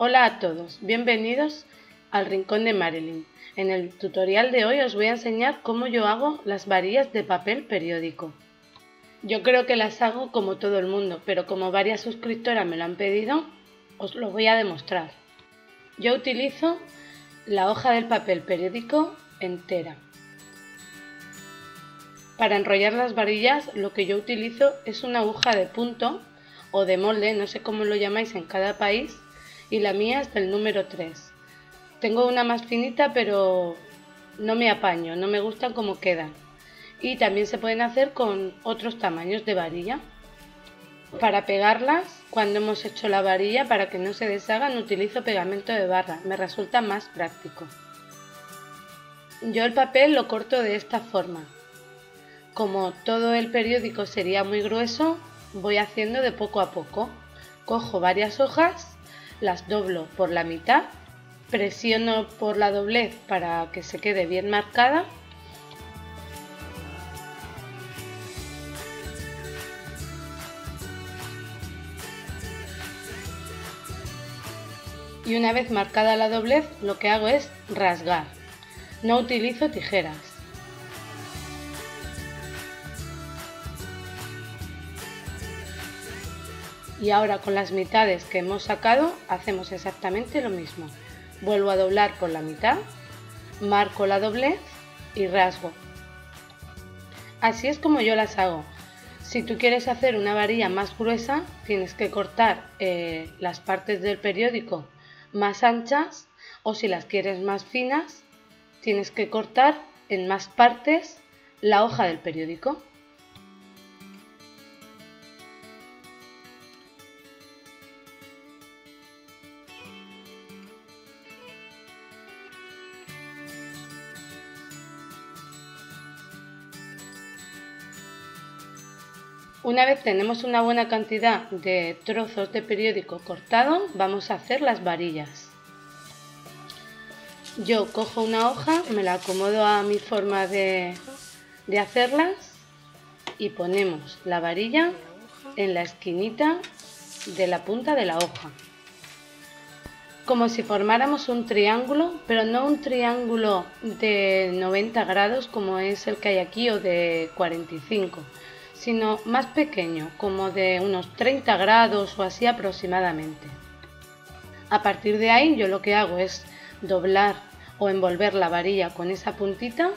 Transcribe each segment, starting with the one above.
Hola a todos, bienvenidos al Rincón de Marilyn. En el tutorial de hoy os voy a enseñar cómo yo hago las varillas de papel periódico. Yo creo que las hago como todo el mundo, pero como varias suscriptoras me lo han pedido, os lo voy a demostrar. Yo utilizo la hoja del papel periódico entera. Para enrollar las varillas lo que yo utilizo es una aguja de punto o de molde, no sé cómo lo llamáis en cada país, y la mía es del número 3. Tengo una más finita pero no me apaño, no me gustan como quedan. Y también se pueden hacer con otros tamaños de varilla. Para pegarlas, cuando hemos hecho la varilla, para que no se deshagan, utilizo pegamento de barra, me resulta más práctico. Yo el papel lo corto de esta forma. Como todo el periódico sería muy grueso, voy haciendo de poco a poco. Cojo varias hojas, las doblo por la mitad, presiono por la doblez para que se quede bien marcada y una vez marcada la doblez lo que hago es rasgar. No utilizo tijeras. Y ahora con las mitades que hemos sacado hacemos exactamente lo mismo. Vuelvo a doblar por la mitad, marco la doblez y rasgo. Así es como yo las hago. Si tú quieres hacer una varilla más gruesa, tienes que cortar eh, las partes del periódico más anchas o si las quieres más finas, tienes que cortar en más partes la hoja del periódico. Una vez tenemos una buena cantidad de trozos de periódico cortado, vamos a hacer las varillas. Yo cojo una hoja, me la acomodo a mi forma de, de hacerlas y ponemos la varilla en la esquinita de la punta de la hoja. Como si formáramos un triángulo, pero no un triángulo de 90 grados como es el que hay aquí o de 45 sino más pequeño, como de unos 30 grados o así aproximadamente. A partir de ahí yo lo que hago es doblar o envolver la varilla con esa puntita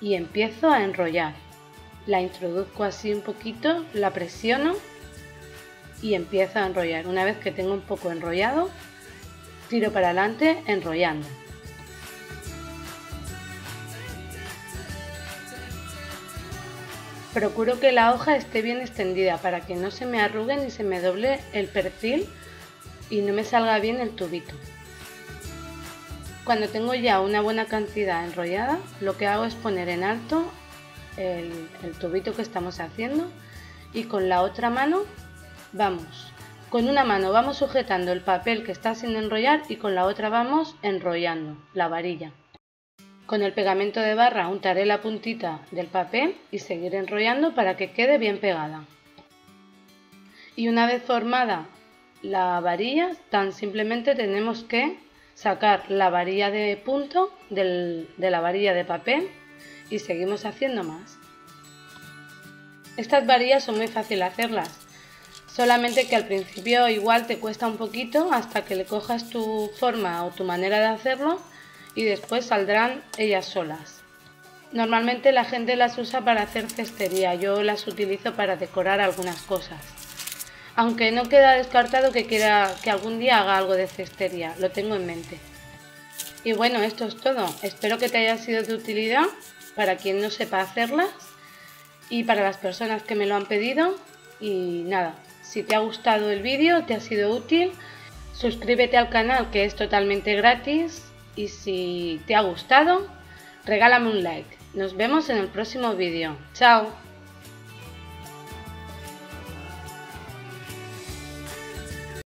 y empiezo a enrollar. La introduzco así un poquito, la presiono y empiezo a enrollar. Una vez que tengo un poco enrollado, tiro para adelante enrollando. Procuro que la hoja esté bien extendida para que no se me arrugue ni se me doble el perfil y no me salga bien el tubito. Cuando tengo ya una buena cantidad enrollada, lo que hago es poner en alto el, el tubito que estamos haciendo y con la otra mano vamos. Con una mano vamos sujetando el papel que está sin enrollar y con la otra vamos enrollando la varilla. Con el pegamento de barra untaré la puntita del papel y seguiré enrollando para que quede bien pegada. Y una vez formada la varilla, tan simplemente tenemos que sacar la varilla de punto de la varilla de papel y seguimos haciendo más. Estas varillas son muy fáciles hacerlas, solamente que al principio igual te cuesta un poquito hasta que le cojas tu forma o tu manera de hacerlo y después saldrán ellas solas. Normalmente la gente las usa para hacer cestería, yo las utilizo para decorar algunas cosas. Aunque no queda descartado que quiera que algún día haga algo de cestería, lo tengo en mente. Y bueno, esto es todo. Espero que te haya sido de utilidad para quien no sepa hacerlas y para las personas que me lo han pedido. Y nada, si te ha gustado el vídeo, te ha sido útil, suscríbete al canal que es totalmente gratis y si te ha gustado, regálame un like. Nos vemos en el próximo vídeo. ¡Chao!